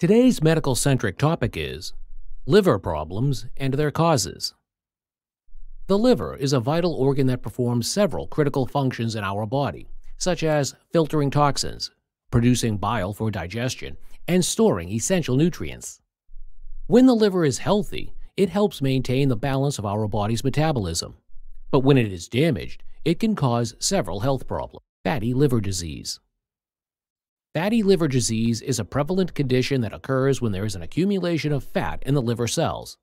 Today's medical centric topic is liver problems and their causes. The liver is a vital organ that performs several critical functions in our body, such as filtering toxins, producing bile for digestion, and storing essential nutrients. When the liver is healthy, it helps maintain the balance of our body's metabolism. But when it is damaged, it can cause several health problems. Fatty liver disease. Fatty liver disease is a prevalent condition that occurs when there is an accumulation of fat in the liver cells.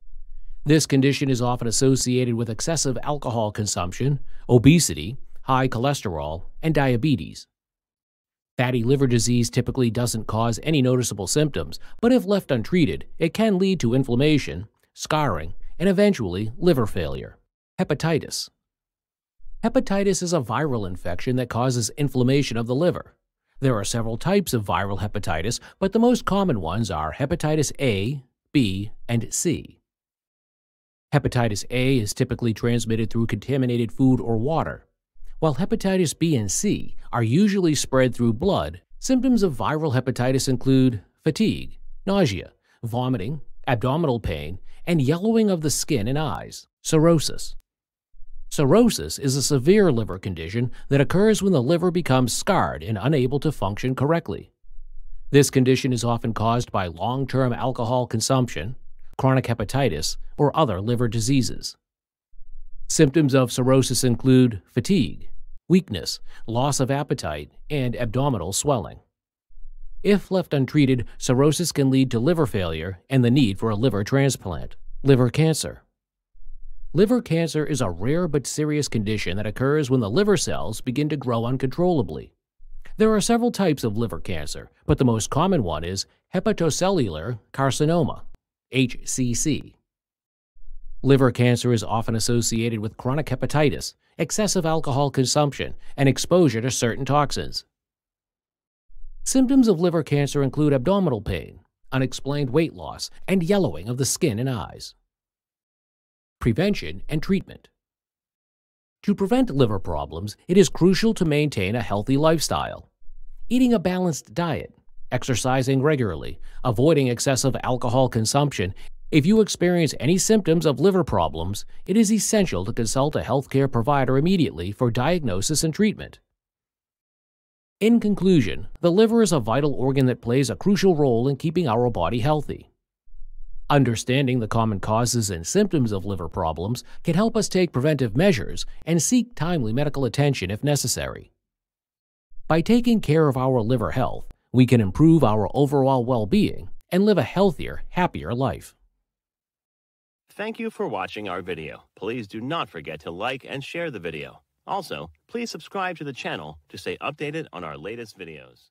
This condition is often associated with excessive alcohol consumption, obesity, high cholesterol, and diabetes. Fatty liver disease typically doesn't cause any noticeable symptoms, but if left untreated, it can lead to inflammation, scarring, and eventually liver failure. Hepatitis. Hepatitis is a viral infection that causes inflammation of the liver. There are several types of viral hepatitis, but the most common ones are hepatitis A, B, and C. Hepatitis A is typically transmitted through contaminated food or water, while hepatitis B and C are usually spread through blood. Symptoms of viral hepatitis include fatigue, nausea, vomiting, abdominal pain, and yellowing of the skin and eyes, cirrhosis. Cirrhosis is a severe liver condition that occurs when the liver becomes scarred and unable to function correctly. This condition is often caused by long-term alcohol consumption, chronic hepatitis, or other liver diseases. Symptoms of cirrhosis include fatigue, weakness, loss of appetite, and abdominal swelling. If left untreated, cirrhosis can lead to liver failure and the need for a liver transplant. Liver cancer. Liver cancer is a rare but serious condition that occurs when the liver cells begin to grow uncontrollably. There are several types of liver cancer, but the most common one is hepatocellular carcinoma, HCC. Liver cancer is often associated with chronic hepatitis, excessive alcohol consumption, and exposure to certain toxins. Symptoms of liver cancer include abdominal pain, unexplained weight loss, and yellowing of the skin and eyes prevention, and treatment. To prevent liver problems, it is crucial to maintain a healthy lifestyle. Eating a balanced diet, exercising regularly, avoiding excessive alcohol consumption. If you experience any symptoms of liver problems, it is essential to consult a healthcare provider immediately for diagnosis and treatment. In conclusion, the liver is a vital organ that plays a crucial role in keeping our body healthy. Understanding the common causes and symptoms of liver problems can help us take preventive measures and seek timely medical attention if necessary. By taking care of our liver health, we can improve our overall well-being and live a healthier, happier life. Thank you for watching our video. Please do not forget to like and share the video. Also, please subscribe to the channel to stay updated on our latest videos.